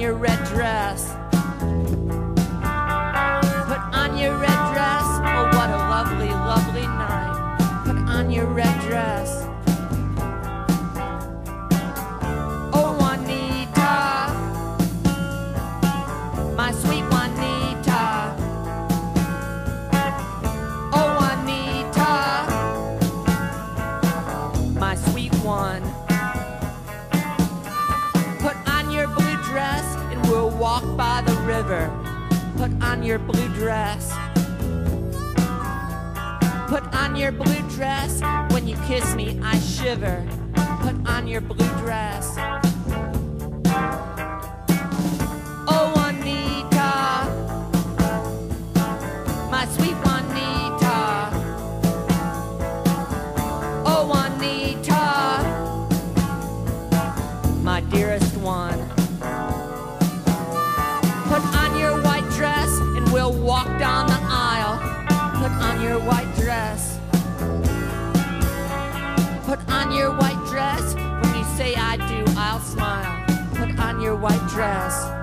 your red dress. Put on your red dress. Oh, what a lovely, lovely night. Put on your red dress. Oh, Juanita, my sweet Juanita. Oh, Juanita, my sweet one. Walk by the river. Put on your blue dress. Put on your blue dress. When you kiss me, I shiver. Put on your blue dress. Walk down the aisle. Put on your white dress. Put on your white dress. When you say I do, I'll smile. Put on your white dress.